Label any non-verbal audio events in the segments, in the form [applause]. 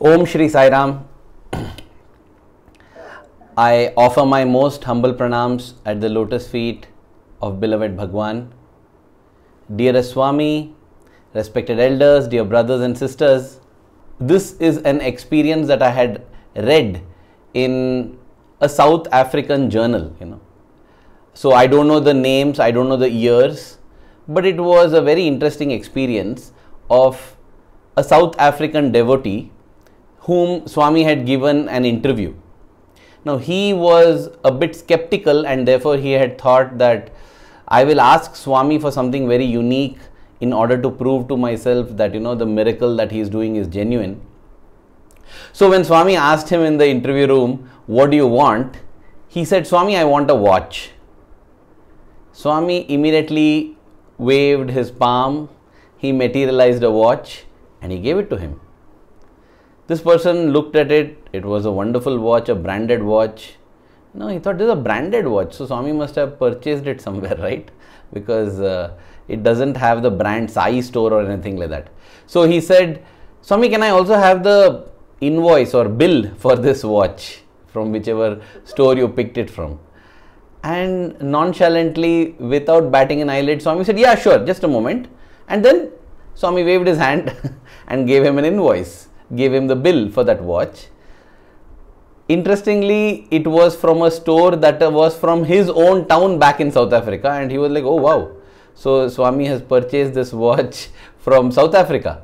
Om Shri Sai Ram. I offer my most humble pranams at the lotus feet of beloved Bhagwan. Dear Swami, respected elders, dear brothers and sisters, this is an experience that I had read in a South African journal, you know. So I don't know the names, I don't know the years, but it was a very interesting experience of a South African devotee whom Swami had given an interview. Now he was a bit skeptical and therefore he had thought that I will ask Swami for something very unique in order to prove to myself that you know the miracle that he is doing is genuine. So when Swami asked him in the interview room, What do you want? he said, Swami, I want a watch. Swami immediately waved his palm, he materialized a watch and he gave it to him. This person looked at it, it was a wonderful watch, a branded watch. No, he thought this is a branded watch, so Swami must have purchased it somewhere, [laughs] right? Because uh, it doesn't have the brand Sai store or anything like that. So he said, Swami, can I also have the invoice or bill [laughs] for this watch from whichever store you picked it from? And nonchalantly, without batting an eyelid, Swami said, Yeah, sure, just a moment. And then Swami waved his hand [laughs] and gave him an invoice gave him the bill for that watch. Interestingly, it was from a store that was from his own town back in South Africa, and he was like, Oh wow! So Swami has purchased this watch [laughs] from South Africa.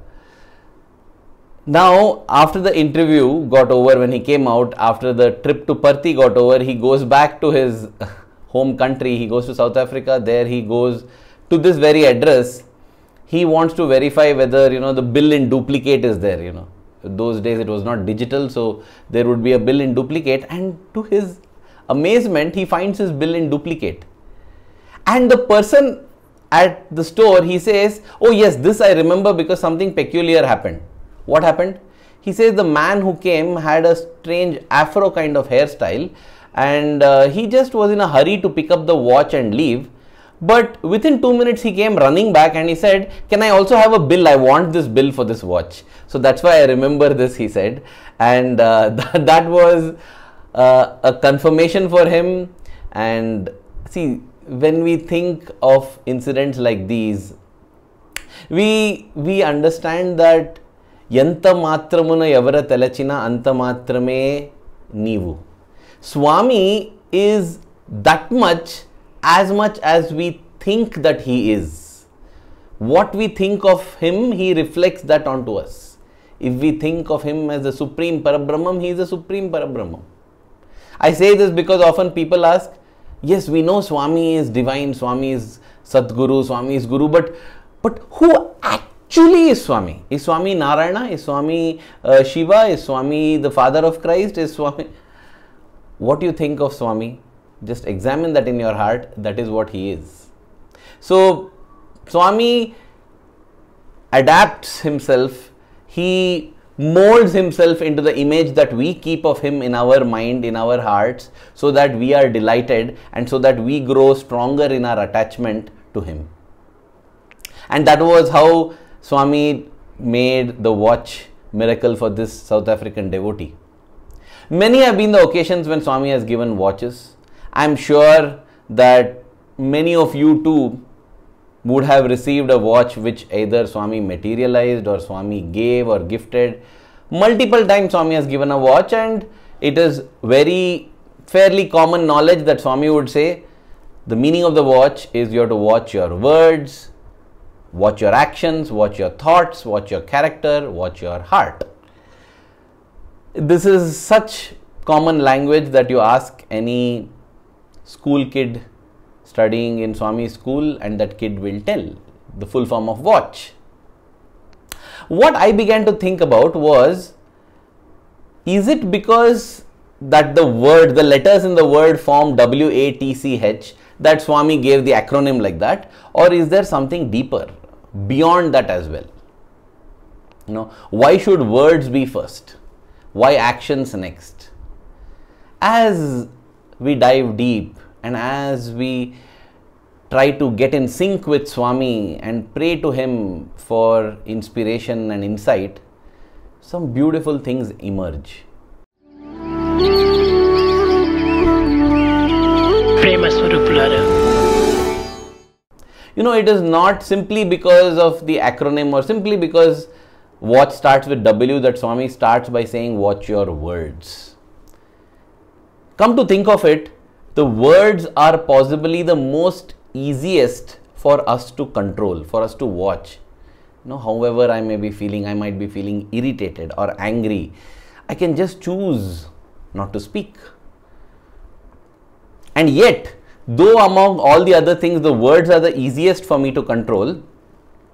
Now, after the interview got over, when he came out, after the trip to Parthi got over, he goes back to his [laughs] home country, he goes to South Africa, there he goes to this very address. He wants to verify whether you know the bill in duplicate is there, you know those days it was not digital so there would be a bill in duplicate and to his amazement he finds his bill in duplicate. And the person at the store he says oh yes this i remember because something peculiar happened. What happened? He says the man who came had a strange afro kind of hairstyle and uh, he just was in a hurry to pick up the watch and leave but within two minutes, he came running back and he said, Can I also have a bill? I want this bill for this watch. So that's why I remember this, he said. And uh, that, [laughs] that was uh, a confirmation for him. And see, when we think of incidents like these, we, we understand that ఎంత మాత్రమున ఎవర తెలచిన అంత మాత్రమే నీవు Swami is that much as much as we think that he is. What we think of him, he reflects that onto us. If we think of him as the supreme Parabrahman, he is the supreme Parabrahman. I say this because often people ask, yes, we know Swami is divine, Swami is Sadguru, Swami is Guru, but, but who actually is Swami? Is Swami Narayana? Is Swami uh, Shiva? Is Swami the father of Christ? Is Swami. What do you think of Swami? Just examine that in your heart that is what he is. So swami adapts himself. He molds himself into the image that we keep of him in our mind in our hearts so that we are delighted and so that we grow stronger in our attachment to him. And that was how swami made the watch miracle for this south african devotee. Many have been the occasions when swami has given watches I'm sure that many of you too would have received a watch which either Swami materialized or Swami gave or gifted. Multiple times Swami has given a watch, and it is very fairly common knowledge that Swami would say the meaning of the watch is you have to watch your words, watch your actions, watch your thoughts, watch your character, watch your heart. This is such common language that you ask any school kid studying in Swami school, and that kid will tell the full form of watch. What I began to think about was is it because that the word, the letters in the word form W A T C H, that Swami gave the acronym like that, or is there something deeper beyond that as well? You know, why should words be first? Why actions next? As we dive deep and as we try to get in sync with Swami and pray to Him for inspiration and insight, some beautiful things emerge. You know, it is not simply because of the acronym or simply because watch starts with W that Swami starts by saying, Watch your words. Come to think of it, the words are possibly the most easiest for us to control, for us to watch. You know, however I may be feeling, I might be feeling irritated or angry. I can just choose not to speak. And yet, though among all the other things, the words are the easiest for me to control,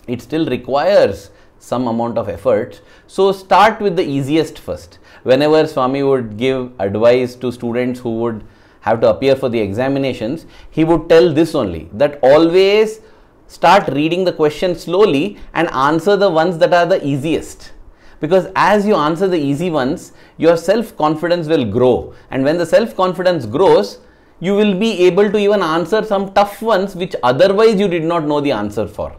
it still requires some amount of effort. So, start with the easiest first. Whenever Swami would give advice to students who would have to appear for the examinations, he would tell this only that always start reading the question slowly and answer the ones that are the easiest. Because as you answer the easy ones, your self confidence will grow. And when the self confidence grows, you will be able to even answer some tough ones which otherwise you did not know the answer for.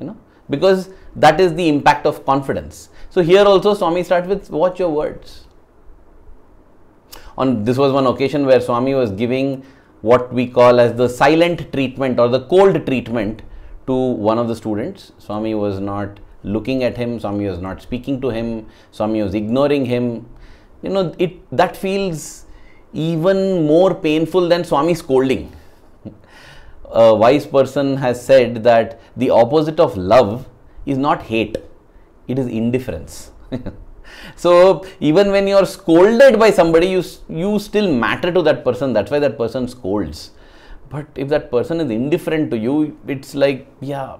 You know, because that is the impact of confidence. So here also Swami starts with watch your words. On this was one occasion where Swami was giving what we call as the silent treatment or the cold treatment to one of the students. Swami was not looking at him, Swami was not speaking to him, Swami was ignoring him. You know, it that feels even more painful than Swami scolding. [laughs] A wise person has said that the opposite of love is not hate, it is indifference. [laughs] so even when you are scolded by somebody, you you still matter to that person. That's why that person scolds. But if that person is indifferent to you, it's like yeah,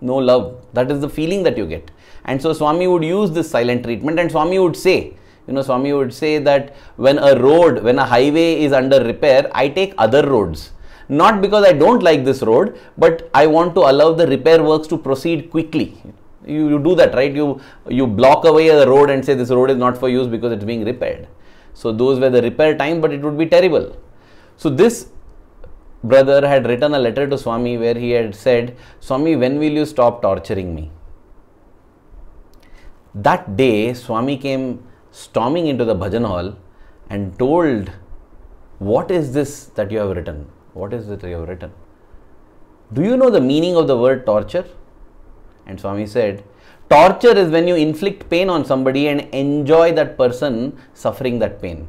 no love. That is the feeling that you get. And so Swami would use this silent treatment, and Swami would say, you know, Swami would say that when a road, when a highway is under repair, I take other roads not because I don't like this road, but I want to allow the repair works to proceed quickly. You, you do that, right? You, you block away the road and say this road is not for use because it's being repaired. So those were the repair time, but it would be terrible. So this brother had written a letter to Swami where he had said, Swami, when will you stop torturing me? That day, Swami came storming into the bhajan hall and told, What is this that you have written? What is it you have written? Do you know the meaning of the word torture? And Swami said, Torture is when you inflict pain on somebody and enjoy that person suffering that pain.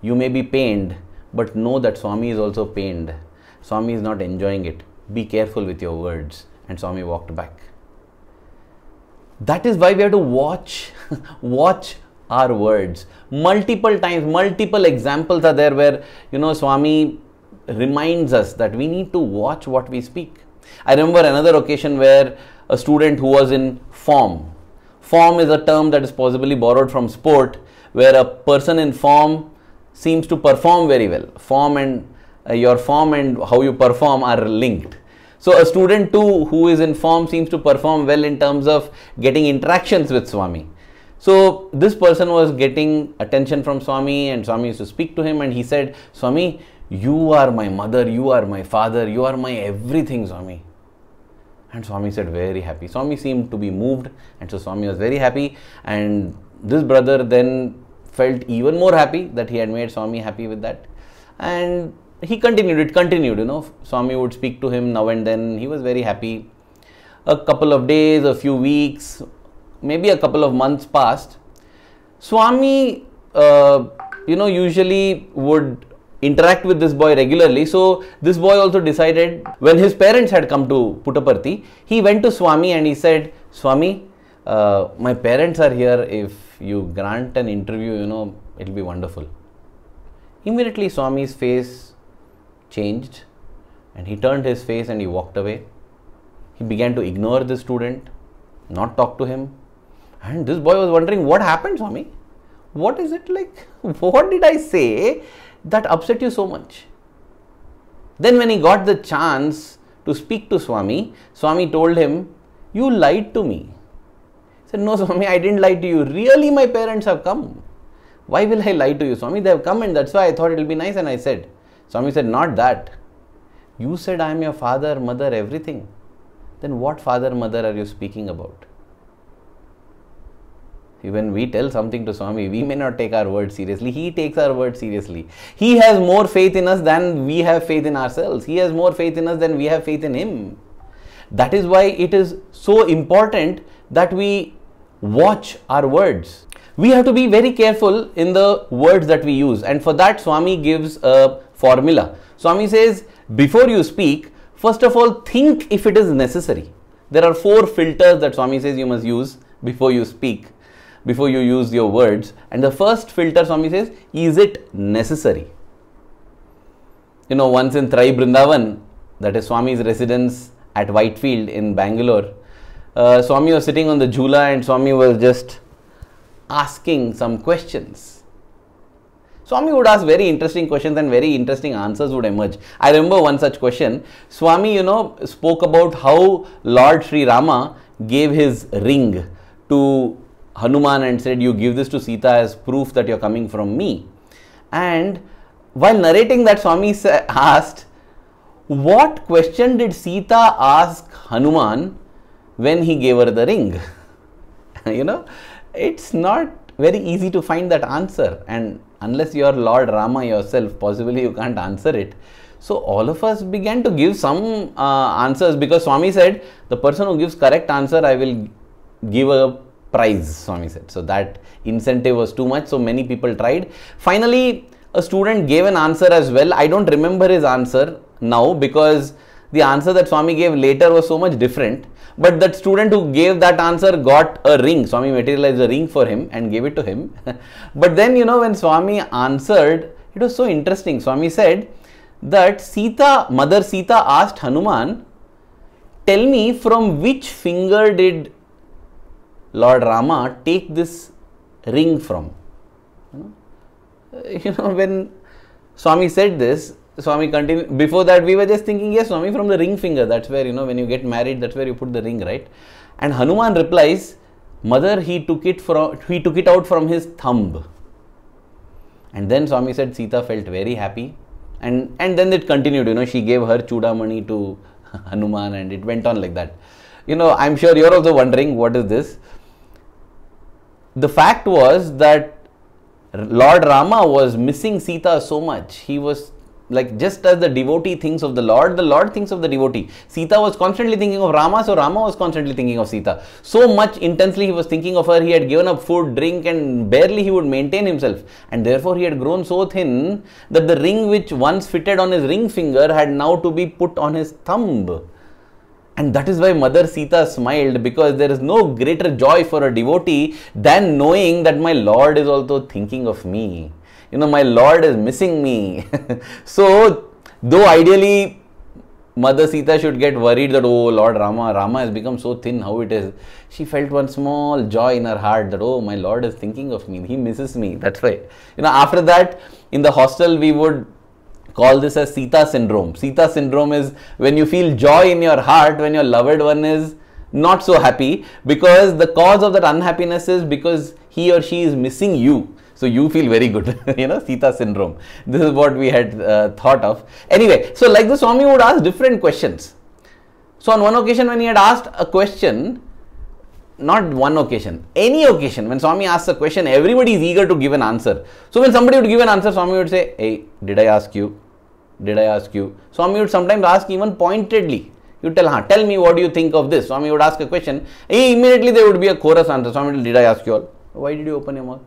You may be pained, but know that Swami is also pained. Swami is not enjoying it. Be careful with your words. And Swami walked back. That is why we have to watch, [laughs] watch our words. Multiple times, multiple examples are there where, you know, Swami reminds us that we need to watch what we speak. I remember another occasion where a student who was in form, form is a term that is possibly borrowed from sport, where a person in form seems to perform very well. Form and uh, your form and how you perform are linked. So a student too who is in form seems to perform well in terms of getting interactions with Swami. So this person was getting attention from Swami and Swami used to speak to him and he said, Swami, you are my mother, you are my father, you are my everything, Swami. And Swami said, very happy. Swami seemed to be moved, and so Swami was very happy. And this brother then felt even more happy that he had made Swami happy with that. And he continued, it continued, you know. Swami would speak to him now and then. He was very happy. A couple of days, a few weeks, maybe a couple of months passed. Swami, uh, you know, usually would interact with this boy regularly. So this boy also decided when his parents had come to Puttaparthi, he went to Swami and he said, Swami, uh, my parents are here. If you grant an interview, you know, it'll be wonderful. Immediately Swami's face changed and he turned his face and he walked away. He began to ignore the student, not talk to him. And this boy was wondering, what happened, Swami? What is it like? [laughs] What did I say that upset you so much? Then, when he got the chance to speak to Swami, Swami told him, You lied to me. He said, No, Swami, I didn't lie to you. Really, my parents have come. Why will I lie to you, Swami? They have come, and that's why I thought it will be nice. And I said, Swami said, Not that. You said I am your father, mother, everything. Then what father, mother are you speaking about? When we tell something to Swami, we may not take our word seriously. He takes our word seriously. He has more faith in us than we have faith in ourselves. He has more faith in us than we have faith in Him. That is why it is so important that we watch our words. We have to be very careful in the words that we use, and for that, Swami gives a formula. Swami says, before you speak, first of all, think if it is necessary. There are four filters that Swami says you must use before you speak before you use your words. And the first filter, Swami says, is it necessary? You know, once in Trayee Brindavan, that is Swami's residence at Whitefield in Bangalore, uh, Swami was sitting on the jula and Swami was just asking some questions. Swami would ask very interesting questions and very interesting answers would emerge. I remember one such question. Swami, you know, spoke about how Lord Sri Rama gave his ring to Hanuman and said, You give this to Sita as proof that you're coming from me. And while narrating that, Swami [laughs] asked, What question did Sita ask Hanuman when he gave her the ring? [laughs] you know, it's not very easy to find that answer. And unless you are Lord Rama yourself, possibly you can't answer it. So all of us began to give some uh, answers because Swami said, the person who gives correct answer, I will give a prize, Swami said. So that incentive was too much, so many people tried. Finally, a student gave an answer as well. I don't remember his answer now because the answer that Swami gave later was so much different. But that student who gave that answer got a ring. Swami materialized a ring for him and gave it to him. [laughs] but then, you know, when Swami answered, it was so interesting. Swami said that Sita, Mother Sita asked Hanuman, Tell me from which finger did Lord Rama take this ring from? You know, [laughs] when Swami said this, Swami continued. Before that, we were just thinking, yes, Swami, from the ring finger. That's where, you know, when you get married, that's where you put the ring, right? And Hanuman replies, Mother, he took it from he took it out from his thumb. And then Swami said Sita felt very happy. And and then it continued, you know, she gave her chudamani to [laughs] Hanuman and it went on like that. You know, I'm sure you're also wondering what is this the fact was that Lord Rama was missing Sita so much. He was like just as the devotee thinks of the Lord, the Lord thinks of the devotee. Sita was constantly thinking of Rama, so Rama was constantly thinking of Sita. So much intensely he was thinking of her, he had given up food, drink, and barely he would maintain himself. And therefore he had grown so thin that the ring which once fitted on his ring finger had now to be put on his thumb. And that is why Mother Sita smiled because there is no greater joy for a devotee than knowing that my Lord is also thinking of me. You know, my Lord is missing me. [laughs] so, though ideally Mother Sita should get worried that, oh Lord Rama, Rama has become so thin, how it is. She felt one small joy in her heart that, oh, my Lord is thinking of me, he misses me. That's why. You know, after that, in the hostel, we would call this as Sita syndrome. Sita syndrome is when you feel joy in your heart when your loved one is not so happy because the cause of that unhappiness is because he or she is missing you. So you feel very good, [laughs] you know, Sita syndrome. This is what we had uh, thought of. Anyway, so like the Swami would ask different questions. So on one occasion when he had asked a question, not one occasion, any occasion, when Swami asks a question, everybody is eager to give an answer. So when somebody would give an answer, Swami would say, Hey, did I ask you? Did I ask you? Swami would sometimes ask even pointedly. You tell, huh, tell me what do you think of this? Swami would ask a question. Immediately there would be a chorus answer. Swami would, did I ask you all? Why did you open your mouth?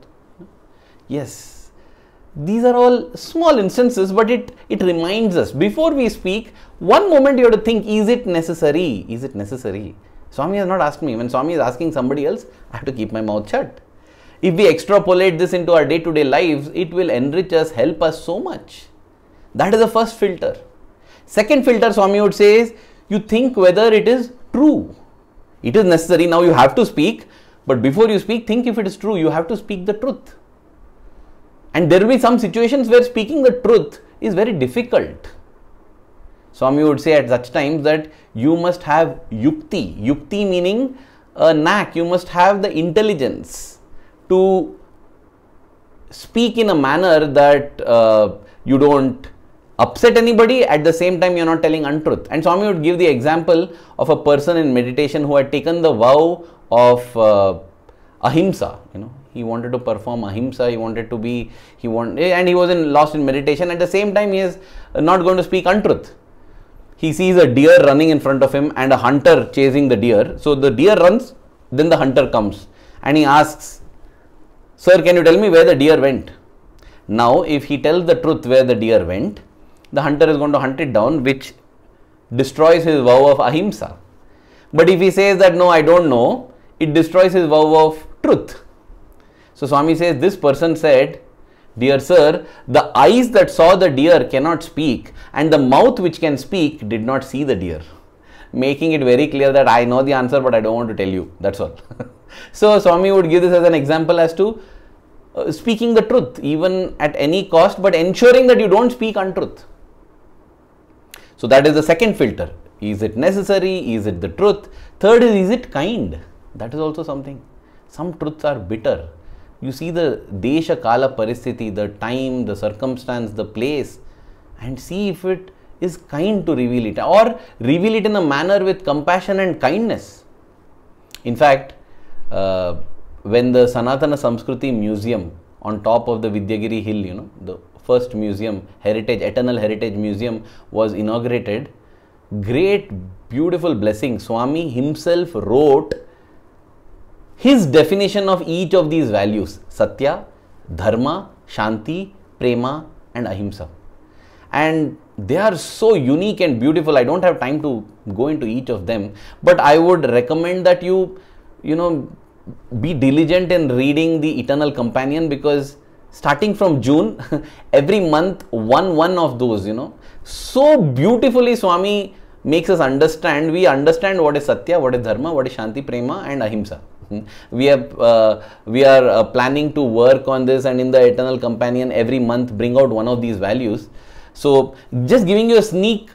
Yes. These are all small instances, but it, it reminds us before we speak, one moment you have to think, is it necessary? Is it necessary? Swami has not asked me. When Swami is asking somebody else, I have to keep my mouth shut. If we extrapolate this into our day to day lives, it will enrich us, help us so much. That is the first filter. Second filter, Swami would say, is you think whether it is true. It is necessary. Now you have to speak, but before you speak, think if it is true. You have to speak the truth. And there will be some situations where speaking the truth is very difficult. Swami would say at such times that you must have yukti. Yukti meaning a knack. You must have the intelligence to speak in a manner that uh, you don't upset anybody at the same time you're not telling untruth and swami would give the example of a person in meditation who had taken the vow of uh, ahimsa. You know, he wanted to perform ahimsa. He wanted to be he want and he was in lost in meditation. At the same time, he is not going to speak untruth. He sees a deer running in front of him and a hunter chasing the deer. So the deer runs, then the hunter comes and he asks, "Sir, can you tell me where the deer went?" Now, if he tells the truth where the deer went, the hunter is going to hunt it down, which destroys his vow of ahimsa. But if he says that no, I don't know, it destroys his vow of truth. So Swami says this person said, Dear sir, the eyes that saw the deer cannot speak, and the mouth which can speak did not see the deer. Making it very clear that I know the answer, but I don't want to tell you. That's all. [laughs] so Swami would give this as an example as to uh, speaking the truth, even at any cost, but ensuring that you don't speak untruth. So that is the second filter. Is it necessary? Is it the truth? Third is, is it kind? That is also something. Some truths are bitter. You see the Desha Kala Paristhiti, the time, the circumstance, the place, and see if it is kind to reveal it or reveal it in a manner with compassion and kindness. In fact, uh, when the Sanatana Samskriti Museum on top of the Vidyagiri Hill, you know, the first museum, heritage, eternal heritage museum was inaugurated, great beautiful blessing. Swami himself wrote his definition of each of these values Satya, Dharma, Shanti, Prema, and Ahimsa. And they are so unique and beautiful. I don't have time to go into each of them, but I would recommend that you, you know, be diligent in reading the Eternal Companion because starting from June, [laughs] every month, one one of those, you know, so beautifully Swami makes us understand. We understand what is Satya, what is Dharma, what is Shanti, Prema, and Ahimsa. We have uh, we are uh, planning to work on this, and in the Eternal Companion, every month bring out one of these values. So, just giving you a sneak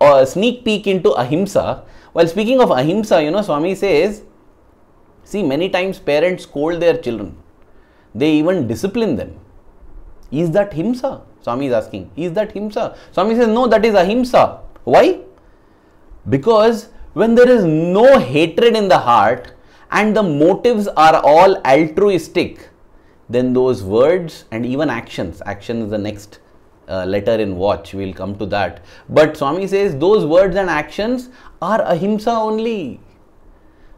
uh, sneak peek into Ahimsa. While speaking of Ahimsa, you know, Swami says, see, many times parents scold their children. They even discipline them. Is that Himsa? Swami is asking. Is that Himsa? Swami says, no, that is Ahimsa. Why? Because when there is no hatred in the heart and the motives are all altruistic, then those words and even actions, action is the next uh, letter in watch, we'll come to that. But Swami says those words and actions are ahimsa only.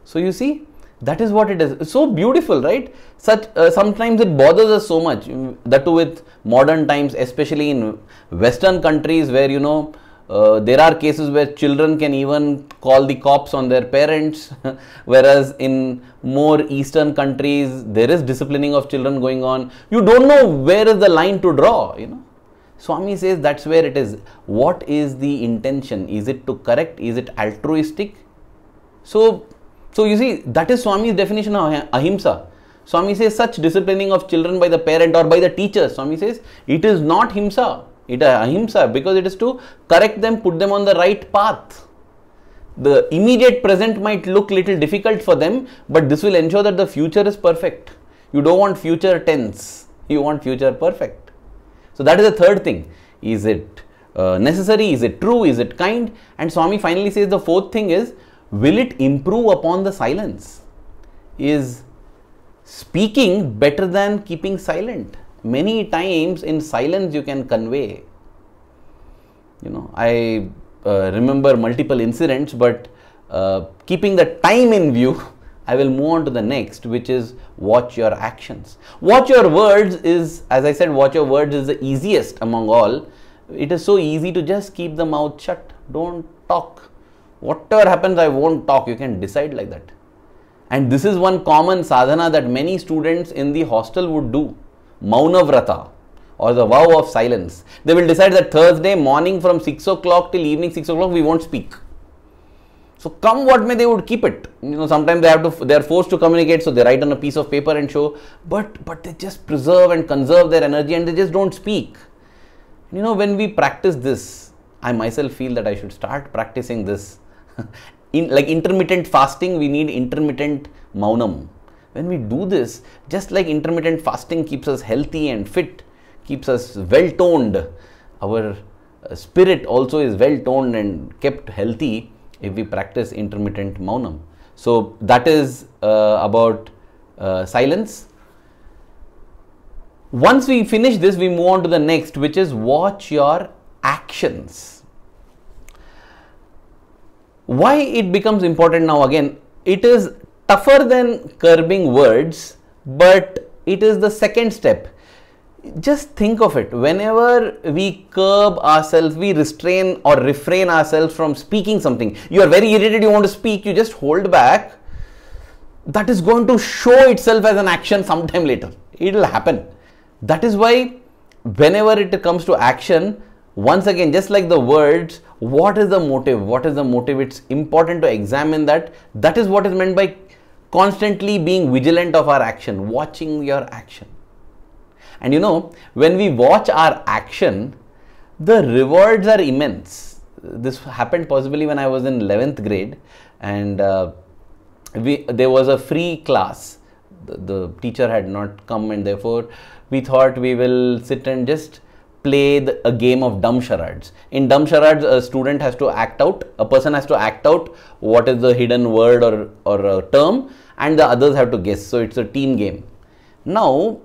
So you see, that is what it is. So beautiful, right? Such uh, sometimes it bothers us so much. That too with modern times, especially in Western countries where you know uh, there are cases where children can even call the cops on their parents, [laughs] whereas in more eastern countries there is disciplining of children going on. You don't know where is the line to draw, you know. Swami says that's where it is. What is the intention? Is it to correct? Is it altruistic? So, so you see that is Swami's definition of ahimsa. Swami says such disciplining of children by the parent or by the teacher. Swami says it is not himsa it is ahimsa because it is to correct them, put them on the right path. The immediate present might look little difficult for them, but this will ensure that the future is perfect. You don't want future tense, you want future perfect. So that is the third thing. Is it uh, necessary? Is it true? Is it kind? And Swami finally says the fourth thing is will it improve upon the silence? Is speaking better than keeping silent? Many times in silence you can convey. You know i uh, remember multiple incidents but uh, keeping the time in view [laughs] i will move on to the next which is watch your actions. Watch your words is as i said watch your words is the easiest among all. It is so easy to just keep the mouth shut. Don't talk. Whatever happens i won't talk. You can decide like that. And this is one common sadhana that many students in the hostel would do Maunavrata or the vow of silence. They will decide that Thursday morning from 6 o'clock till evening 6 o'clock we won't speak. So come what may they would keep it. You know sometimes they have to they are forced to communicate so they write on a piece of paper and show but but they just preserve and conserve their energy and they just don't speak. You know when we practice this I myself feel that I should start practicing this. [laughs] In like intermittent fasting we need intermittent maunam when we do this, just like intermittent fasting keeps us healthy and fit, keeps us well toned, our uh, spirit also is well toned and kept healthy if we practice intermittent maunam. So, that is uh, about uh, silence. Once we finish this, we move on to the next, which is watch your actions. Why it becomes important now again, it is tougher than curbing words, but it is the second step. Just think of it. Whenever we curb ourselves we restrain or refrain ourselves from speaking something. You are very irritated you want to speak you just hold back. That is going to show itself as an action sometime later. It will happen. That is why whenever it comes to action once again just like the words what is the motive? What is the motive? It's important to examine that. That is what is meant by constantly being vigilant of our action watching your action and you know, when we watch our action, the rewards are immense. This happened possibly when I was in 11th grade, and uh, we there was a free class. The, the, teacher had not come, and therefore we thought we will sit and just play the, a game of dumb charades. In dumb charades, a student has to act out, a person has to act out what is the hidden word or, or term, and the others have to guess. So it's a team game. Now,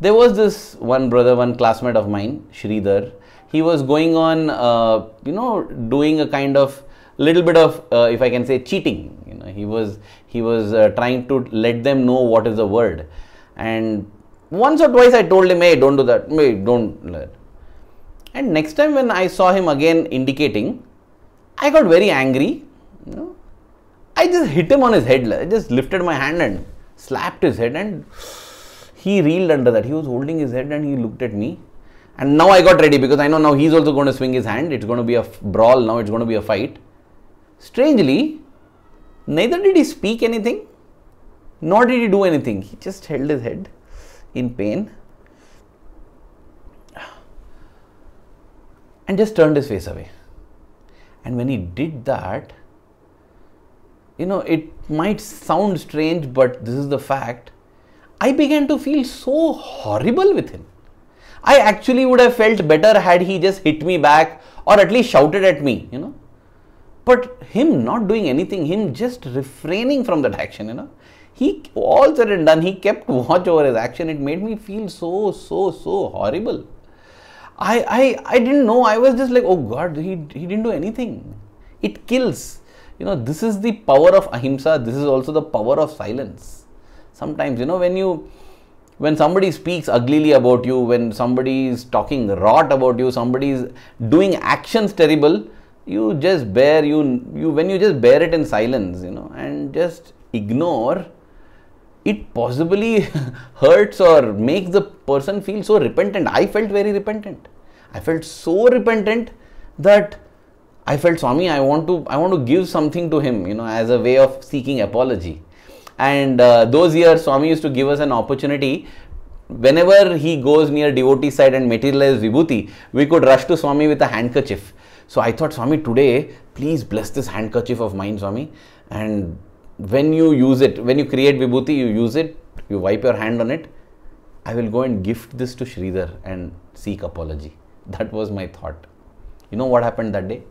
there was this one brother, one classmate of mine, Sridhar. He was going on, uh, you know, doing a kind of little bit of, uh, if I can say, cheating. You know, he was he was uh, trying to let them know what is the word, and once or twice I told him, "Hey, don't do that. Hey, don't." And next time when I saw him again indicating, I got very angry. You know, I just hit him on his head. I just lifted my hand and slapped his head and he reeled under that. He was holding his head and he looked at me. And now I got ready because I know now he's also going to swing his hand. It's going to be a brawl now, it's going to be a fight. Strangely, neither did he speak anything, nor did he do anything. He just held his head in pain and just turned his face away. And when he did that, you know, it might sound strange, but this is the fact I began to feel so horrible with him. I actually would have felt better had he just hit me back or at least shouted at me, you know. But him not doing anything, him just refraining from that action, you know. He, all said and done, he kept [laughs] watch over his action. It made me feel so, so, so horrible. I, I, I didn't know. I was just like, oh God, he, he didn't do anything. It kills. You know, this is the power of ahimsa. This is also the power of silence sometimes you know when you when somebody speaks uglily about you when somebody is talking rot about you somebody is doing actions terrible you just bear you you when you just bear it in silence you know and just ignore it possibly [laughs] hurts or makes the person feel so repentant i felt very repentant i felt so repentant that i felt swami i want to i want to give something to him you know as a way of seeking apology and uh, those years, Swami used to give us an opportunity. Whenever he goes near devotee side and materializes vibhuti, we could rush to Swami with a handkerchief. So I thought, Swami, today, please bless this handkerchief of mine, Swami. And when you use it, when you create vibhuti, you use it, you wipe your hand on it. I will go and gift this to Sridhar and seek apology. That was my thought. You know what happened that day?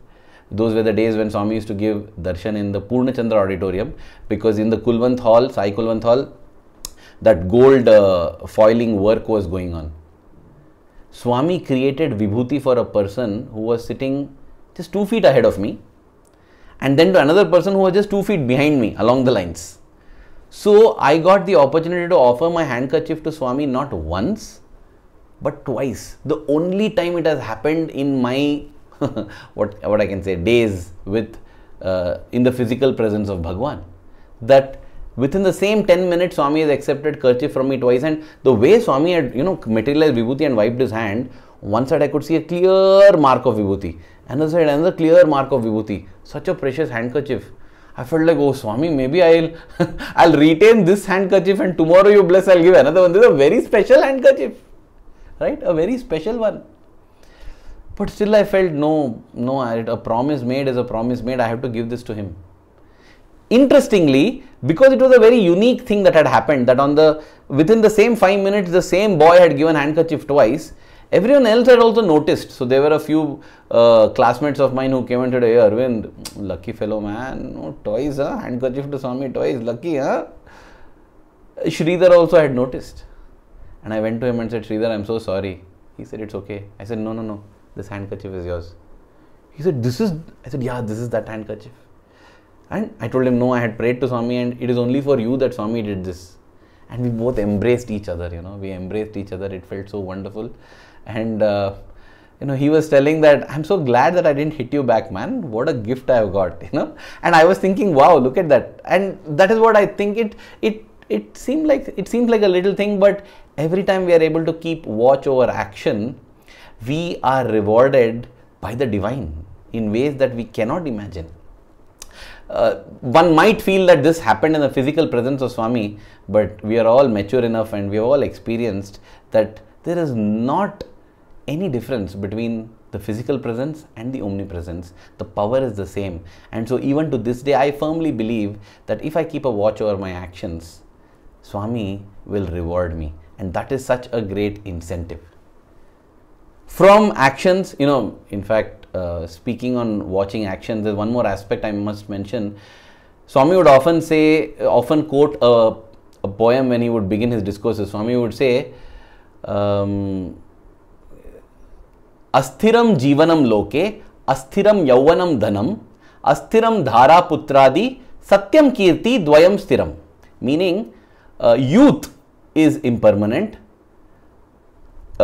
Those were the days when Swami used to give darshan in the Purnachandra auditorium because in the Kulwant hall, Sai hall, that gold uh, foiling work was going on. Swami created vibhuti for a person who was sitting just two feet ahead of me and then to another person who was just two feet behind me along the lines. So I got the opportunity to offer my handkerchief to Swami not once but twice. The only time it has happened in my [laughs] what what I can say days with uh, in the physical presence of Bhagwan. That within the same 10 minutes Swami has accepted kerchief from me twice and the way Swami had you know materialized Vibhuti and wiped his hand, one side I could see a clear mark of Vibhuti, another side another clear mark of Vibhuti. Such a precious handkerchief. I felt like, oh Swami, maybe I'll [laughs] I'll retain this handkerchief and tomorrow you bless, I'll give another one. This is a very special handkerchief. Right? A very special one but still i felt no no a promise made is a promise made i have to give this to him interestingly because it was a very unique thing that had happened that on the within the same 5 minutes the same boy had given handkerchief twice everyone else had also noticed so there were a few uh, classmates of mine who came and said hey arvind lucky fellow man no twice huh? handkerchief to swami twice lucky huh Sridhar also had noticed. And I went to him and said, Sridhar, I'm so sorry. He said, It's okay. I said, No, no, no. This handkerchief is yours. He said, This is, I said, Yeah, this is that handkerchief. And I told him, No, I had prayed to Swami and it is only for you that Swami did this. And we both embraced each other, you know, we embraced each other. It felt so wonderful. And, uh, you know, he was telling that I'm so glad that I didn't hit you back, man. What a gift I have got, [laughs] you know. And I was thinking, wow, look at that. And that is what I think it it it seemed like it seems like a little thing, but every time we are able to keep watch over action, we are rewarded by the divine in ways that we cannot imagine. Uh, one might feel that this happened in the physical presence of Swami, but we are all mature enough and we have all experienced that there is not any difference between the physical presence and the omnipresence. The power is the same. And so, even to this day, I firmly believe that if I keep a watch over my actions, Swami will reward me. And that is such a great incentive. From actions, you know, in fact, uh, speaking on watching actions, there's one more aspect I must mention. Swami would often say, often quote a, a poem when he would begin his discourses. Swami would say, um, अस्थिरम जीवनम लोके अस्थिरम यौवनम धनम अस्थिरम धारा पुत्रादि सत्यम कीर्ति द्वयम स्थिरम meaning youth is impermanent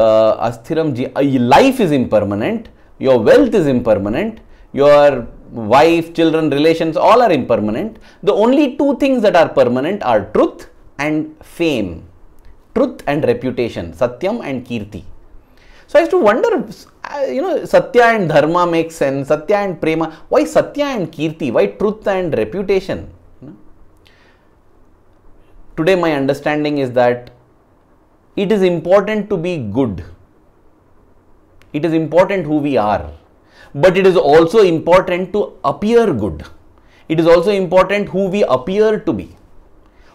uh, asthiram uh, life is impermanent your wealth is impermanent your wife children relations all are impermanent. The only two things that are permanent are truth and fame. Truth and reputation satyam and kirti. So i used to wonder uh, you know satya and dharma makes sense satya and prema. Why satya and kirti? Why truth and reputation? Today my understanding is that it is important to be good. It is important who we are. But it is also important to appear good. It is also important who we appear to be.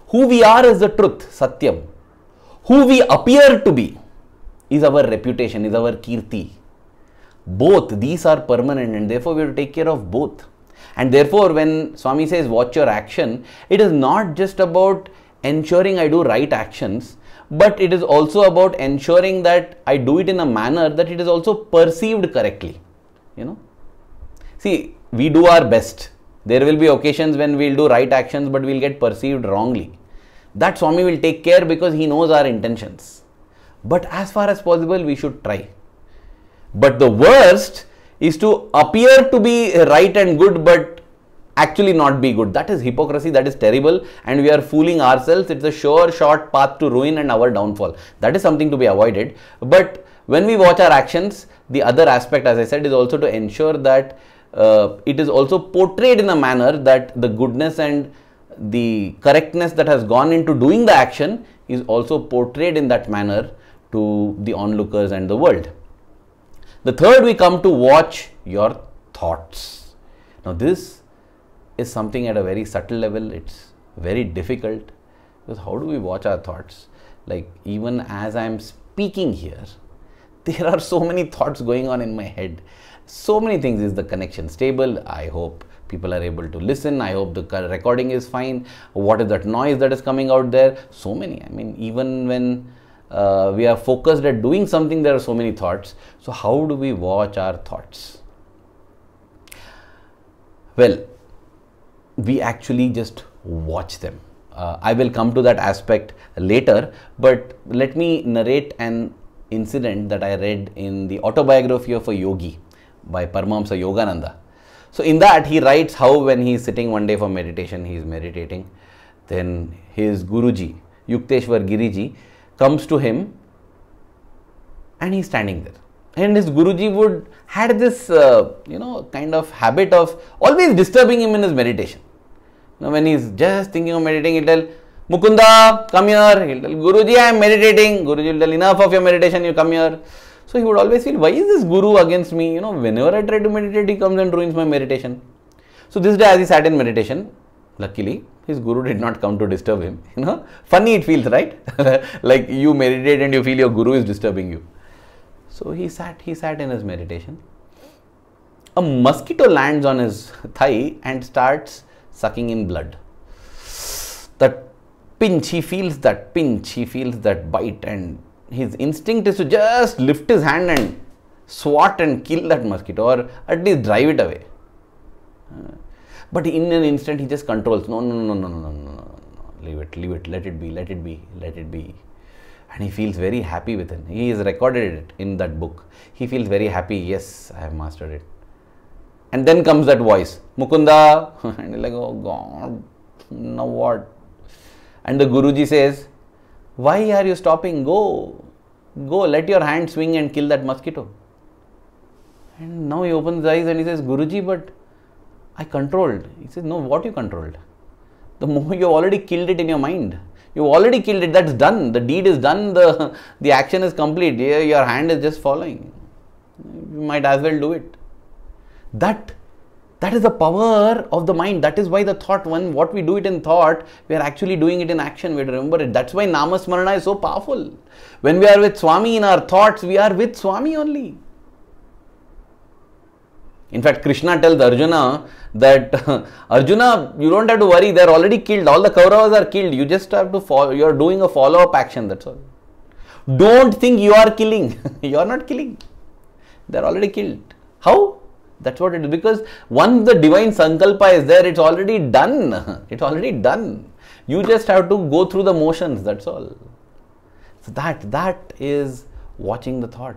Who we are is the truth satyam. Who we appear to be is our reputation is our kirti. Both these are permanent and therefore we have to take care of both. And therefore when swami says watch your action it is not just about ensuring I do right actions, but it is also about ensuring that I do it in a manner that it is also perceived correctly. You know, see, we do our best. There will be occasions when we'll do right actions, but we'll get perceived wrongly. That Swami will take care because he knows our intentions. But as far as possible, we should try. But the worst is to appear to be right and good, but actually not be good. That is hypocrisy, that is terrible, and we are fooling ourselves. It's a sure, short path to ruin and our downfall. That is something to be avoided. But when we watch our actions, the other aspect, as I said, is also to ensure that uh, it is also portrayed in a manner that the goodness and the correctness that has gone into doing the action is also portrayed in that manner to the onlookers and the world. The third, we come to watch your thoughts. Now, this is something at a very subtle level. It's very difficult because how do we watch our thoughts? Like, even as I'm speaking here, [laughs] there are so many thoughts going on in my head. So many things. Is the connection stable? I hope people are able to listen. I hope the recording is fine. What is that noise that is coming out there? So many. I mean, even when uh, we are focused at doing something, there are so many thoughts. So, how do we watch our thoughts? Well, we actually just watch them. Uh, I will come to that aspect later, but let me narrate an incident that I read in the autobiography of a yogi by Paramahamsa Yogananda. So, in that, he writes how when he is sitting one day for meditation, he is meditating, then his Guruji, Yukteswar Giriji, comes to him and he is standing there. And his Guruji would had this, uh, you know, kind of habit of always disturbing him in his meditation. Now, when he is just thinking of meditating, he'll tell, Mukunda, come here. He'll tell, Guruji, I am meditating. Guruji will tell, enough of your meditation, you come here. So he would always feel, why is this Guru against me? You know, whenever I try to meditate, he comes and ruins my meditation. So this day, as he sat in meditation, luckily, his Guru did not come to disturb him. [laughs] You know, funny it feels, right? [laughs] like you meditate and you feel your Guru is disturbing you. So he sat, he sat in his meditation. A mosquito lands on his thigh and starts sucking in blood. That pinch, he feels that pinch, he feels that bite, and his instinct is to just lift his hand and swat and kill that mosquito or at least drive it away. But in an instant, he just controls. No, no, no, no, no, no, no, no. Leave it, leave it, let it be, let it be, let it be. And he feels very happy with it. He has recorded it in that book. He feels very happy, yes, I have mastered it. And then comes that voice, Mukunda. [laughs] and like, oh God, now what? And the Guruji says, Why are you stopping? Go, go, let your hand swing and kill that mosquito. And now he opens his eyes and he says, Guruji, but I controlled. He says, No, what you controlled? The moment you have already killed it in your mind. You already killed it, that's done. The deed is done, the, the action is complete. Your hand is just following. You might as well do it. That that is the power of the mind. That is why the thought, when what we do it in thought, we are actually doing it in action. We remember it. That's why Namasmarana is so powerful. When we are with Swami in our thoughts, we are with Swami only. In fact, Krishna tells Arjuna that [laughs] Arjuna, you don't have to worry, they're already killed. All the Kauravas are killed. You just have to follow, you're doing a follow up action, that's all. Don't think you are killing. [laughs] you are not killing. They're already killed. How? That's what it is. Because once the divine sankalpa is there, it's already done. [laughs] It's already done. You just have to go through the motions, that's all. So that that is watching the thought.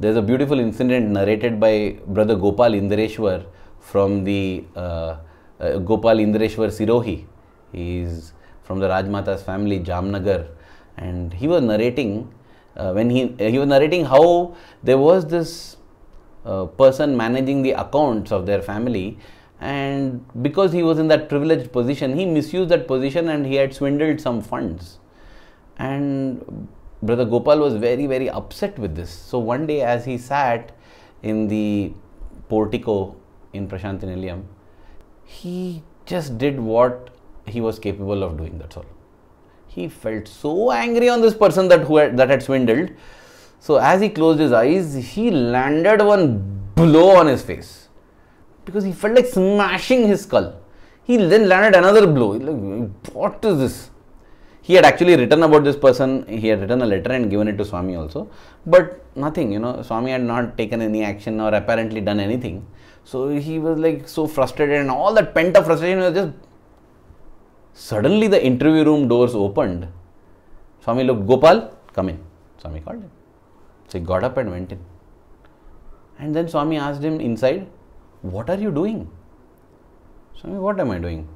There's a beautiful incident narrated by Brother Gopal Indrashwar from the uh, uh, Gopal Indrashwar Sirohi. He's from the Rajmata's family, Jamnagar, and he was narrating uh, when he he was narrating how there was this uh, person managing the accounts of their family, and because he was in that privileged position, he misused that position and he had swindled some funds, and Brother Gopal was very, very upset with this. So one day, as he sat in the portico in Prasanthi Nilayam, he just did what he was capable of doing. That's all. He felt so angry on this person that who had, that had swindled. So as he closed his eyes, he landed one blow on his face because he felt like smashing his skull. He then landed another blow. Like, what is this? He had actually written about this person. He had written a letter and given it to swami also. But nothing you know swami had not taken any action or apparently done anything. So he was like so frustrated and all that pent up frustration was just suddenly the interview room doors opened. Swami looked gopal come in. Swami called him. So he got up and went in. And then swami asked him inside what are you doing? Swami what am i doing?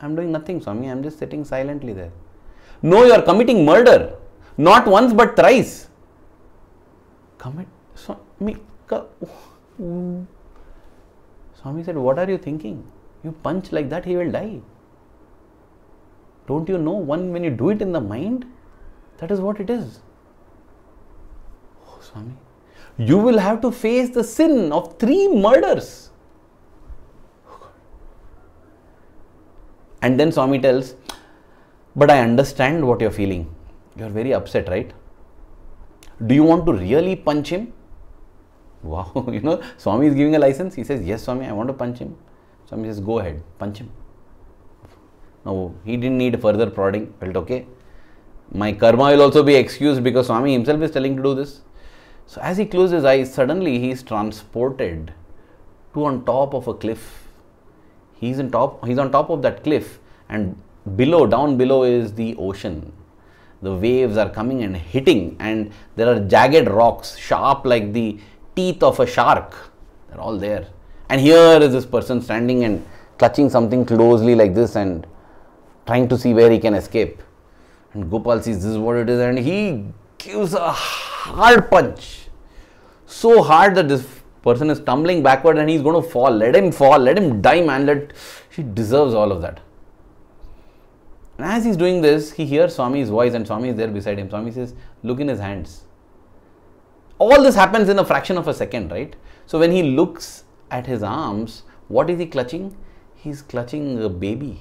I'm doing nothing swami. I'm just sitting silently there no, you are committing murder. Not once but thrice. Commit. Swami, Swami said, What are you thinking? You punch like that, he will die. Don't you know one when you do it in the mind, that is what it is. Oh, Swami, you will have to face the sin of three murders. Oh, and then Swami tells, but I understand what you're feeling. You're very upset, right? Do you want to really punch him? Wow, [laughs] you know, Swami is giving a license. He says, Yes, Swami, I want to punch him. Swami says, Go ahead, punch him. No, he didn't need further prodding, felt okay. My karma will also be excused because Swami himself is telling to do this. So as he closes his eyes, suddenly he is transported to on top of a cliff. He's on top, he's on top of that cliff and below, down below is the ocean. The waves are coming and hitting, and there are jagged rocks, sharp like the teeth of a shark. They're all there. And here is this person standing and clutching something closely like this and trying to see where he can escape. And Gopal sees this is what it is, and he gives a hard punch. So hard that this person is tumbling backward and he's going to fall. Let him fall, let him die, man. Let he deserves all of that. And as he's doing this, he hears Swami's voice, and Swami is there beside him. Swami says, Look in his hands. All this happens in a fraction of a second, right? So when he looks at his arms, what is he clutching? He's clutching a baby.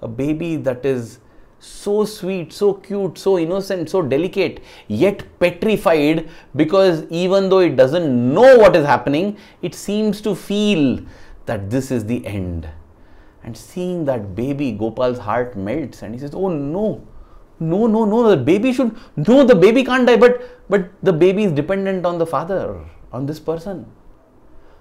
A baby that is so sweet, so cute, so innocent, so delicate, yet petrified because even though it doesn't know what is happening, it seems to feel that this is the end And seeing that baby, Gopal's heart melts and he says, Oh no, no, no, no, the baby should, no, the baby can't die, but, but the baby is dependent on the father, on this person.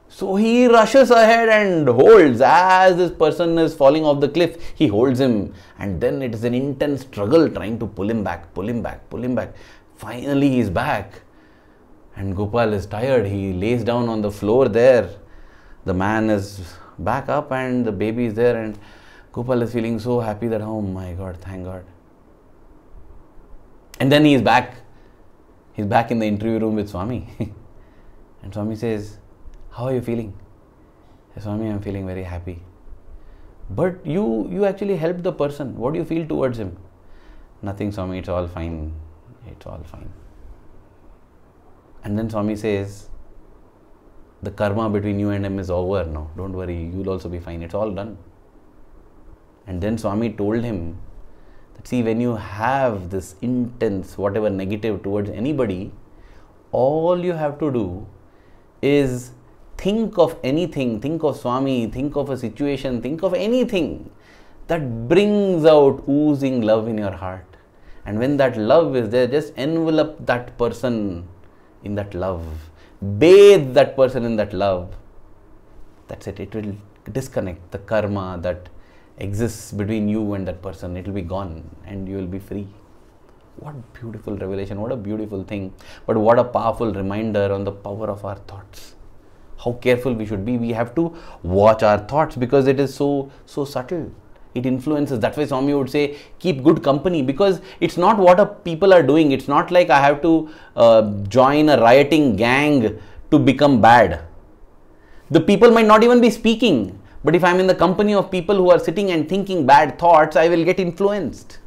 So he rushes ahead and holds as this person is falling off the cliff. He holds him, and then it is an intense struggle trying to pull him back, pull him back, pull him back. Finally, he's back, and Gopal is tired. He lays down on the floor there. The man is back up, and the baby is there, and Gopal is feeling so happy that, oh my god, thank God. And then he is back. He's back in the interview room with Swami. [laughs] and Swami says, how are you feeling? Swami, I'm feeling very happy. But you you actually helped the person. What do you feel towards him? Nothing, Swami, it's all fine. It's all fine. And then Swami says, the karma between you and him is over now. Don't worry, you'll also be fine. It's all done. And then Swami told him that see, when you have this intense, whatever negative towards anybody, all you have to do is think of anything, think of Swami, think of a situation, think of anything that brings out oozing love in your heart. And when that love is there, just envelop that person in that love, bathe that person in that love. That's it, it will disconnect the karma that exists between you and that person, it will be gone and you will be free. What beautiful revelation, what a beautiful thing, but what a powerful reminder on the power of our thoughts. How careful we should be. We have to watch our thoughts because it is so so subtle it influences. That's why swami would say keep good company because it's not what a people are doing. It's not like i have to uh, join a rioting gang to become bad. The people might not even be speaking but if i'm in the company of people who are sitting and thinking bad thoughts i will get influenced.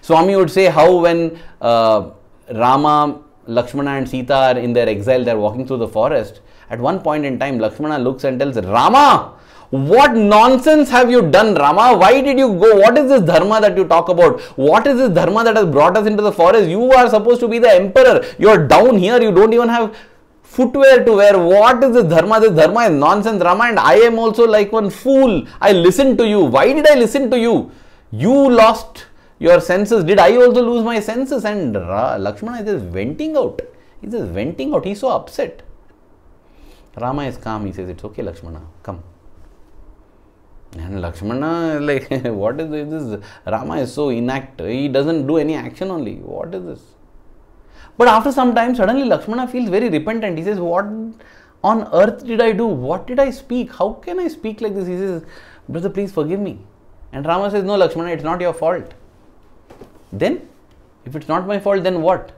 Swami would say how when uh, rama lakshmana and sita are in their exile they're walking through the forest at one point in time, Lakshmana looks and tells Rama, what nonsense have you done, Rama? Why did you go? What is this dharma that you talk about? What is this dharma that has brought us into the forest? You are supposed to be the emperor. You are down here. You don't even have footwear to wear. What is this dharma? This dharma is nonsense, Rama. And I am also like one fool. I listened to you. Why did I listen to you? You lost your senses. Did I also lose my senses? And Ra- Lakshmana is just venting out. He's just venting out. He's so upset. Rama is calm. He says, It's okay, Lakshmana. And Lakshmana, like, [laughs] what is this? Rama is so inactive. He doesn't do any action only. What is this? But after some time, suddenly Lakshmana feels very repentant. He says, What on earth did I do? What did I speak? How can I speak like this? He says, Brother, please forgive me. And Rama says, No, Lakshmana, it's not your fault. Then, if it's not my fault, then what?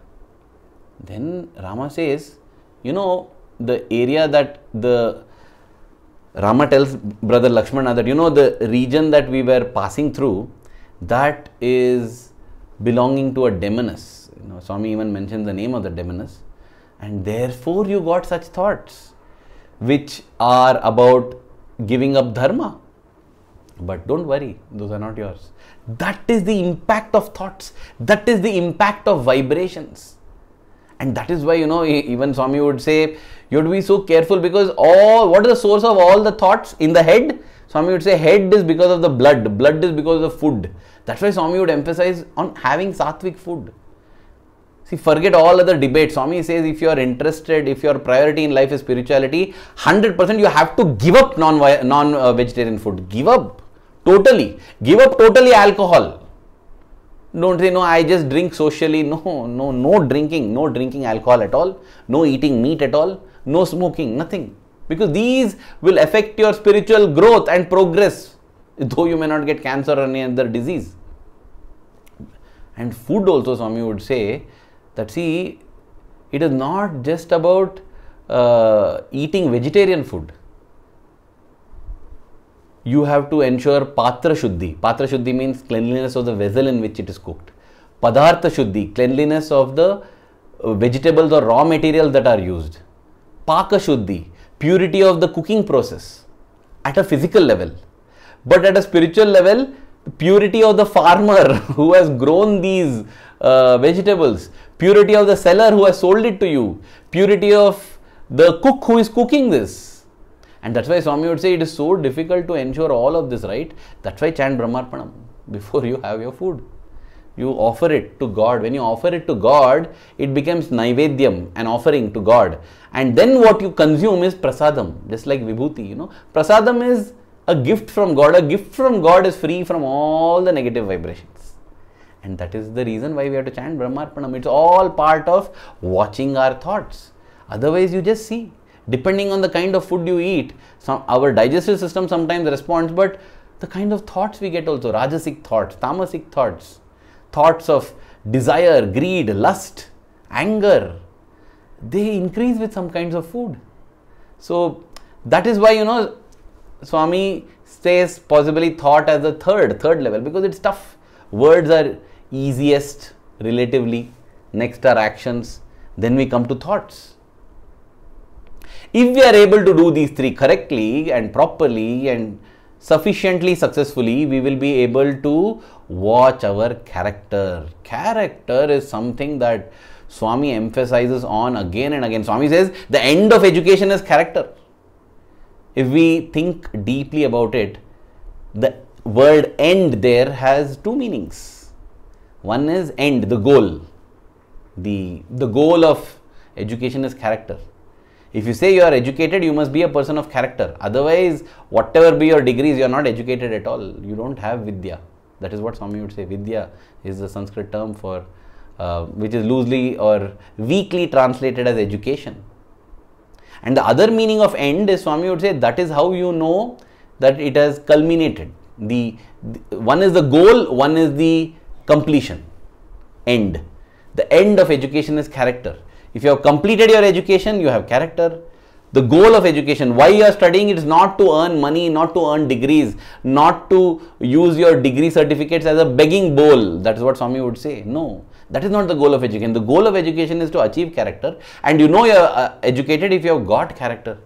Then Rama says, You know, the area that the Rama tells brother Lakshmana that you know the region that we were passing through that is belonging to a demoness. You know, Swami even mentions the name of the demoness, and therefore you got such thoughts which are about giving up dharma. But don't worry, those are not yours. That is the impact of thoughts, that is the impact of vibrations. And that is why, you know, even Swami would say, you have to be so careful because all what is the source of all the thoughts in the head? Swami would say head is because of the blood, blood is because of food. That's why Swami would emphasize on having sattvic food. See, forget all other debates. Swami says if you are interested, if your priority in life is spirituality, 100% you have to give up non non uh, vegetarian food. Give up totally. Give up totally alcohol. Don't say no, I just drink socially. [laughs] No, no, no drinking, no drinking alcohol at all, no eating meat at all no smoking, nothing. Because these will affect your spiritual growth and progress, [laughs] though you may not get cancer or any other disease. And food also, Swami would say that see, it is not just about uh, eating vegetarian food. You have to ensure patra shuddhi. Patra shuddhi means cleanliness of the vessel in which it is cooked. Padartha shuddhi, cleanliness of the uh, vegetables or raw materials that are used Paka Shuddhi, purity of the cooking process at a physical level. But at a spiritual level, purity of the farmer [laughs] who has grown these uh, vegetables, purity of the seller who has sold it to you, purity of the cook who is cooking this. And that's why Swami would say it is so difficult to ensure all of this, right? That's why chant Brahmarpanam [laughs] before you have your food. You offer it to God. When you offer it to God, it becomes Naivedyam, an offering to God. And then what you consume is prasadam, just like Vibhuti, you know. Prasadam is a gift from God. A gift from God is free from all the negative vibrations. And that is the reason why we have to chant Brahmarpanam. It's all part of watching our thoughts. Otherwise, you just see depending on the kind of food you eat some our digestive system sometimes responds but the kind of thoughts we get also rajasic thoughts tamasic thoughts thoughts of desire greed lust anger they increase with some kinds of food. So that is why you know swami says possibly thought as a third third level because it's tough. Words are easiest relatively. Next are actions. Then we come to thoughts. If we are able to do these three correctly and properly and sufficiently successfully, we will be able to watch our character. Character is something that Swami emphasizes on again and again. Swami says the end of education is character. If we think deeply about it, the word end there has two meanings. One is end, the goal. The, the goal of education is character. If you say you are educated, you must be a person of character. Otherwise, whatever be your degrees, you are not educated at all. You don't have vidya. That is what Swami would say. Vidya is the Sanskrit term for, uh, which is loosely or weakly translated as education. And the other meaning of end is Swami would say that is how you know that it has culminated. The, the one is the goal, one is the completion. End. The end of education is character. If you have completed your education, you have character. The goal of education, why you are studying, it is not to earn money, not to earn degrees, not to use your degree certificates as a begging bowl. That is what Swami would say. No, that is not the goal of education. The goal of education is to achieve character, and you know you are uh, educated if you have got character.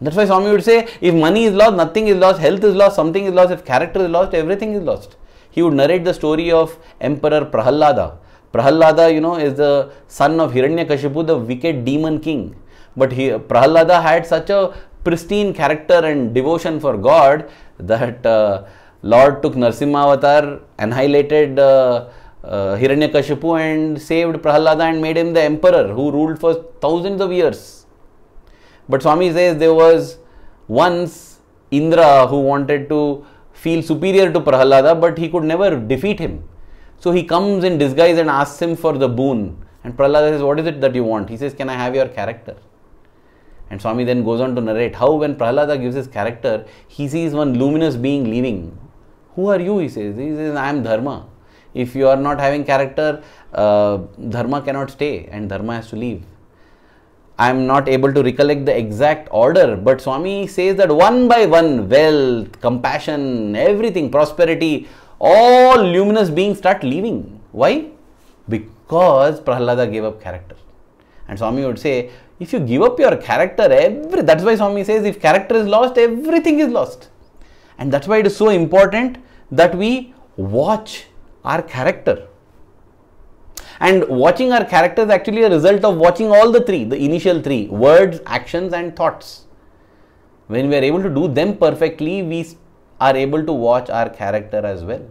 That's why Swami would say, if money is lost, nothing is lost, health is lost, something is lost, if character is lost, everything is lost. He would narrate the story of Emperor Prahalada Prahalada, you know, is the son of Hiranyakashipu, the wicked demon king. But he, Prahalada had such a pristine character and devotion for God that uh, Lord took Narsimha annihilated uh, uh, Hiranyakashipu and saved Prahalada and made him the emperor who ruled for thousands of years. But Swami says there was once Indra who wanted to feel superior to Prahalada, but he could never defeat him. So he comes in disguise and asks him for the boon. And Prahlada says, What is it that you want? He says, Can I have your character? And Swami then goes on to narrate how when Prahlada gives his character, he sees one luminous being leaving. Who are you? He says, He says, I am Dharma. If you are not having character, uh, Dharma cannot stay and Dharma has to leave. I am not able to recollect the exact order, but Swami says that one by one, wealth, compassion, everything, prosperity, all luminous beings start leaving. Why? Because Prahlada gave up character. And Swami would say, if you give up your character, every that's why Swami says if character is lost, everything is lost. And that's why it is so important that we watch our character. And watching our character is actually a result of watching all the three, the initial three words, actions, and thoughts. When we are able to do them perfectly, we are able to watch our character as well.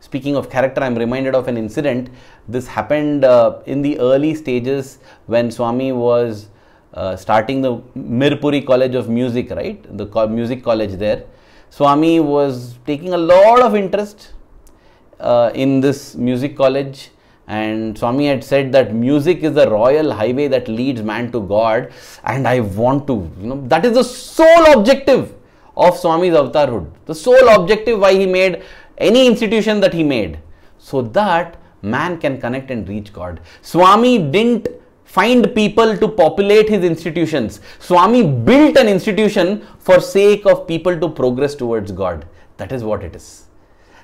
Speaking of character, I'm reminded of an incident. This happened uh, in the early stages when Swami was uh, starting the Mirpuri College of Music, right? The co- music college there. Swami was taking a lot of interest uh, in this music college and Swami had said that music is the royal highway that leads man to God and I want to, you know, that is the sole objective of Swami's avatarhood. The sole objective why he made any institution that he made, so that man can connect and reach God. Swami didn't find people to populate his institutions. Swami built an institution for sake of people to progress towards God. That is what it is.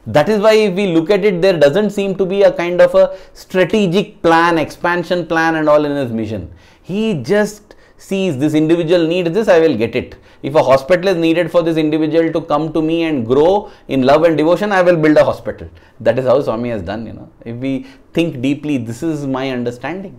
That is why if we look at it, there doesn't seem to be a kind of a strategic plan, expansion plan and all in his mission. He just sees this individual needs this, I will get it. If a hospital is needed for this individual to come to me and grow in love and devotion, I will build a hospital. That is how Swami has done, you know. If we think deeply, this is my understanding.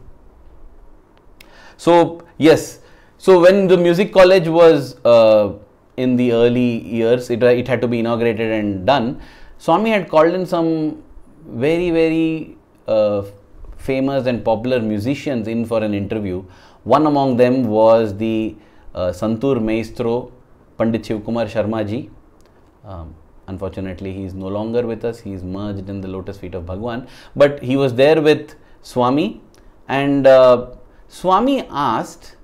So, yes, So when the music college was uh, in the early years, it, it had to be inaugurated and done. Swami had called in some very very uh, famous and popular musicians in for an interview. One among them was the uh, Santur Maestro Pandit Shivkumar Sharma ji. Um, unfortunately, he is no longer with us. He is merged in the lotus feet of Bhagwan. But he was there with Swami, and uh, Swami asked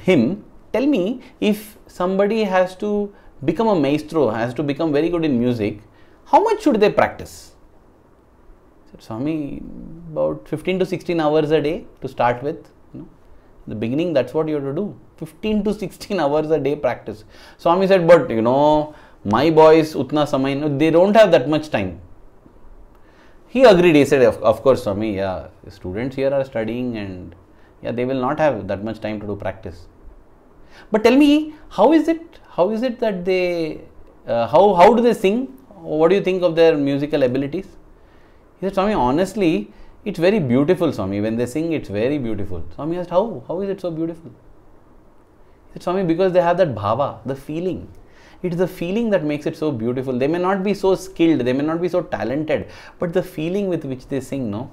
him, Tell me if somebody has to become a maestro, has to become very good in music, how much should they practice? said, Swami, about 15 to 16 hours a day to start with. The beginning, that's what you have to do. 15 to 16 hours a day practice. Swami said, but you know, my boys, utna samay, they don't have that much time. He agreed. He said, of, of course, Swami, yeah, students here are studying and yeah, they will not have that much time to do practice. But tell me, how is it? How is it that they? Uh, how how do they sing? What do you think of their musical abilities? He said, Swami, honestly, it's very beautiful, Swami. When they sing, it's very beautiful. Swami asked, How? How is it so beautiful? He said, Swami, because they have that bhava, the feeling. It is the feeling that makes it so beautiful. They may not be so skilled, they may not be so talented, but the feeling with which they sing, no,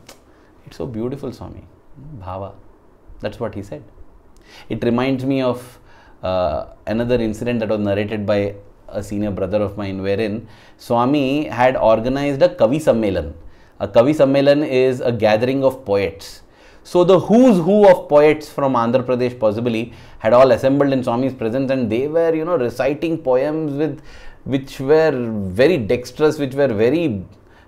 it's so beautiful, Swami. Bhava. That's what he said. It reminds me of uh, another incident that was narrated by a senior brother of mine, wherein Swami had organized a Kavi Sammelan. A Kavi Sammelan is a gathering of poets. So the who's who of poets from Andhra Pradesh possibly had all assembled in Swami's presence and they were, you know, reciting poems with which were very dexterous, which were very,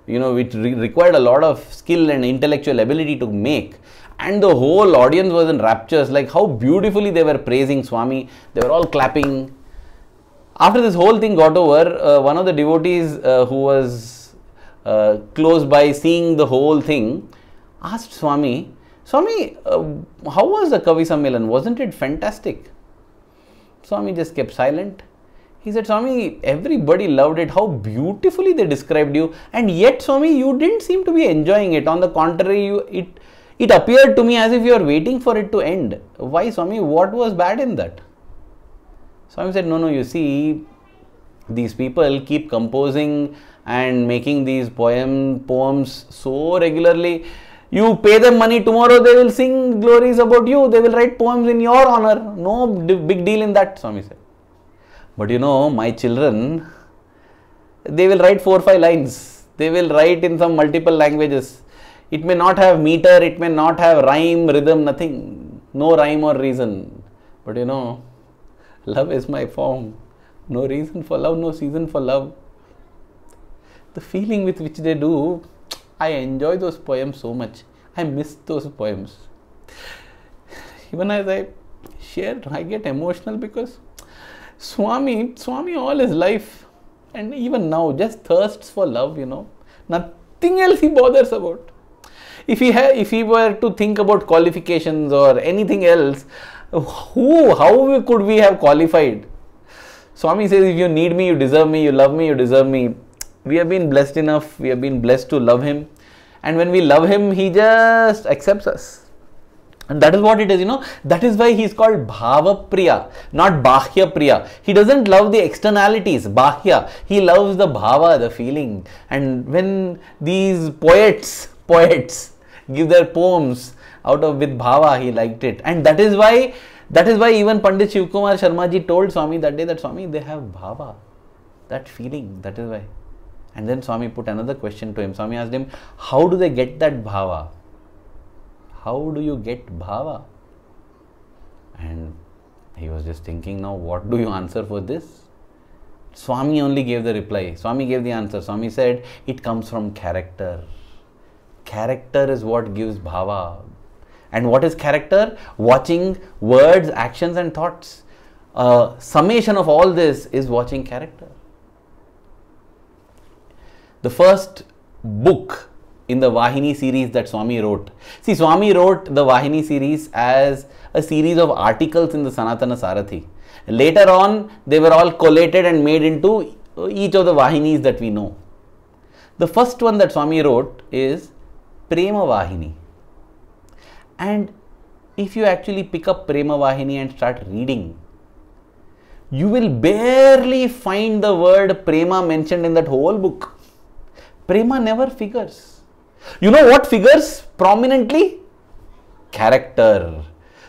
you know, which re- required a lot of skill and intellectual ability to make. And the whole audience was in raptures like how beautifully they were praising swami. They were all clapping. After this whole thing got over uh, one of the devotees uh, who was uh, close by seeing the whole thing asked swami swami uh, how was the kavi sammelan wasn't it fantastic swami just kept silent he said swami everybody loved it how beautifully they described you and yet swami you didn't seem to be enjoying it on the contrary you it it appeared to me as if you are waiting for it to end. Why, Swami? What was bad in that? Swami said, No, no, you see, these people keep composing and making these poem poems so regularly. You pay them money tomorrow, they will sing glories about you. They will write poems in your honor. No big deal in that, Swami said. But you know, my children, they will write four or five lines. They will write in some multiple languages it may not have meter, it may not have rhyme, rhythm, nothing, no rhyme or reason. But you know, love is my form. No reason for love, no season for love. The feeling with which they do, I enjoy those poems so much. I miss those poems. Even as I share, I get emotional because Swami, Swami all his life and even now just thirsts for love, you know. Nothing else he bothers about if he ha- if he were to think about qualifications or anything else, who how could we have qualified? Swami says, if you need me, you deserve me, you love me, you deserve me. We have been blessed enough, we have been blessed to love him. And when we love him, he just accepts us. And that is what it is, you know. That is why he is called Bhava Priya, not Bahya Priya. He doesn't love the externalities, Bahya. He loves the Bhava, the feeling. And when these poets poets give their poems out of with bhava he liked it and that is why that is why even pandit shivkumar sharma ji told swami that day that swami they have bhava that feeling that is why and then swami put another question to him swami asked him how do they get that bhava how do you get bhava and he was just thinking now what do you answer for this swami only gave the reply swami gave the answer swami said it comes from character character is what gives bhava. And what is character? Watching words, actions, and thoughts. A summation of all this is watching character. The first book in the Vahini series that Swami wrote. See, Swami wrote the Vahini series as a series of articles in the Sanatana Sarathi. Later on, they were all collated and made into uh, each of the Vahinis that we know. The first one that Swami wrote is Prema Vahini. And if you actually pick up Prema Vahini and start reading, you will barely find the word Prema mentioned in that whole book. Prema never figures. You know what figures prominently? Character.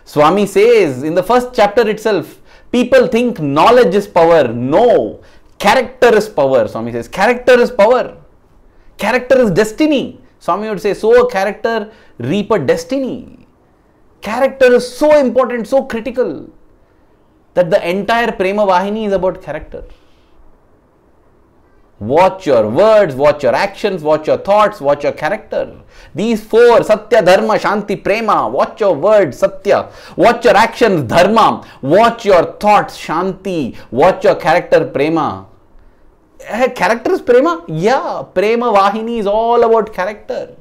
Swami says in the first chapter itself, people think knowledge is power. No, character is power. Swami says, character is power. Character is destiny. Swami would say, sow a character, reap a destiny. Character is so important, so critical that the entire Prema Vahini is about character. Watch your words, watch your actions, watch your thoughts, watch your character. These four Satya, Dharma, Shanti, Prema. Watch your words, Satya. Watch your actions, Dharma. Watch your thoughts, Shanti. Watch your character, Prema. Eh, character is Prema? Yeah, Prema Vahini is all about character.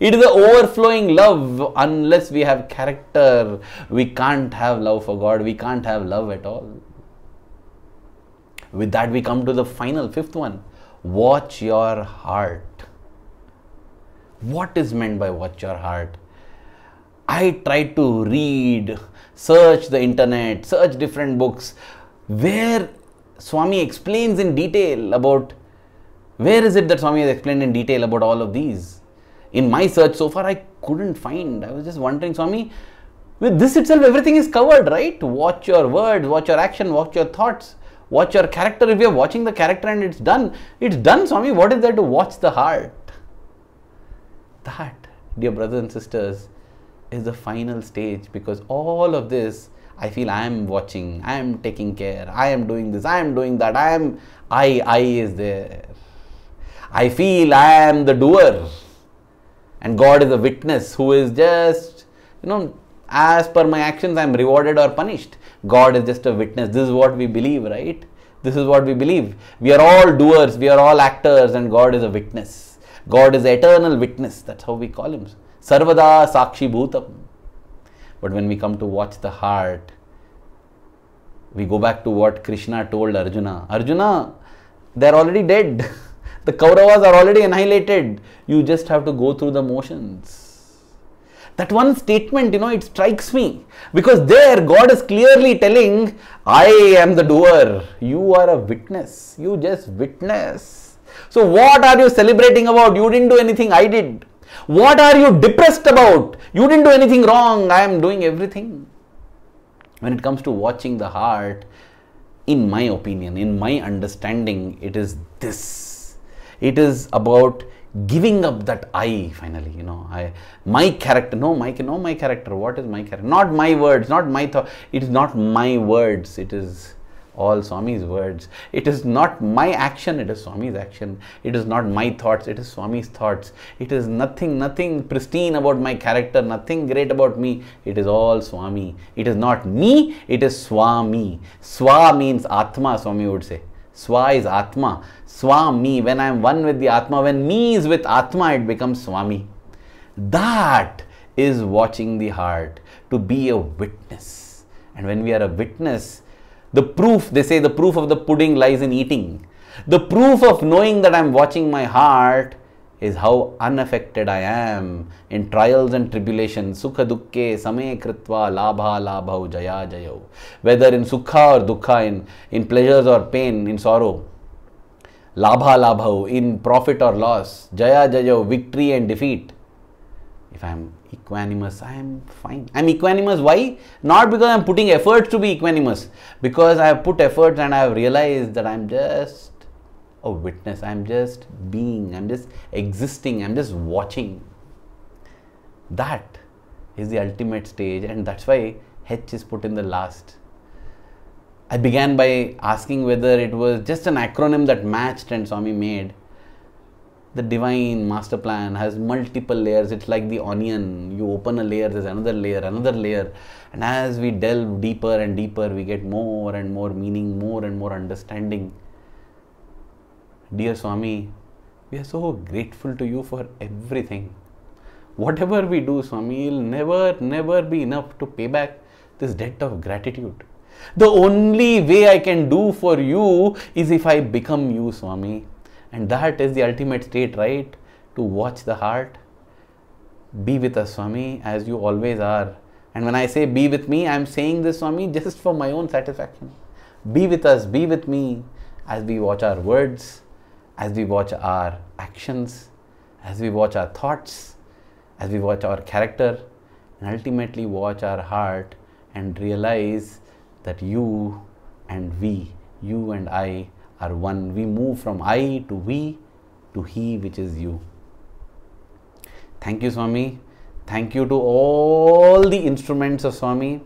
It is the overflowing love. Unless we have character, we can't have love for God. We can't have love at all. With that, we come to the final fifth one watch your heart. What is meant by watch your heart? I tried to read, search the internet, search different books where Swami explains in detail about where is it that Swami has explained in detail about all of these. In my search so far, I couldn't find. I was just wondering, Swami, with this itself, everything is covered, right? Watch your words, watch your action, watch your thoughts. Watch your character. If you're watching the character and it's done, it's done, Swami. What is there to watch the heart? That, dear brothers and sisters, is the final stage because all of this, I feel I am watching, I am taking care, I am doing this, I am doing that, I am, I, I is there. I feel I am the doer and God is a witness who is just, you know, as per my actions, I am rewarded or punished. God is just a witness. This is what we believe, right? This is what we believe. We are all doers, we are all actors, and God is a witness. God is eternal witness. That's how we call him. Sarvada Sakshi Bhutam. But when we come to watch the heart, we go back to what Krishna told Arjuna Arjuna, they're already dead. [laughs] the Kauravas are already annihilated. You just have to go through the motions that one statement, you know, it strikes me because there God is clearly telling, I am the doer, you are a witness, you just witness. So, what are you celebrating about? You didn't do anything, I did. What are you depressed about? You didn't do anything wrong, I am doing everything. When it comes to watching the heart, in my opinion, in my understanding, it is this. It is about giving up that I finally, you know, I my character, no, my no, my character. What is my character? Not my words, not my thought. It is not my words. It is all Swami's words. It is not my action. It is Swami's action. It is not my thoughts. It is Swami's thoughts. It is nothing, nothing pristine about my character. Nothing great about me. It is all Swami. It is not me. It is Swami. Swa means Atma. Swami would say. Swa is Atma. Swami. When I am one with the Atma, when me is with Atma, it becomes Swami. That is watching the heart to be a witness. And when we are a witness, the proof, they say the proof of the pudding lies in eating. The proof of knowing that I am watching my heart is how unaffected I am in trials and tribulations. Sukha dukke same kritva labha labhau jaya jayo. Whether in sukha or dukha, in, in pleasures or pain, in sorrow. Labha labhau, in profit or loss. Jaya jayo, victory and defeat. If I am equanimous, I am fine. I am equanimous. Why? Not because I am putting efforts to be equanimous. Because I have put efforts and I have realized that I am just a witness. I'm just being, I'm just existing, I'm just watching. That is the ultimate stage, and that's why H is put in the last. I began by asking whether it was just an acronym that matched and Swami made. The divine master plan has multiple layers. It's like the onion. You open a layer, there's another layer, another layer. And as we delve deeper and deeper, we get more and more meaning, more and more understanding Dear Swami, we are so grateful to you for everything. Whatever we do, Swami, will never, never be enough to pay back this debt of gratitude. The only way I can do for you is if I become you, Swami. And that is the ultimate state, right? To watch the heart. Be with us, Swami, as you always are. And when I say be with me, I am saying this, Swami, just for my own satisfaction. Be with us, be with me as we watch our words, as we watch our actions, as we watch our thoughts, as we watch our character, and ultimately watch our heart and realize that you and we, you and I, are one. We move from I to we to He, which is you. Thank you, Swami. Thank you to all the instruments of Swami.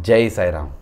Jai Sai Ram.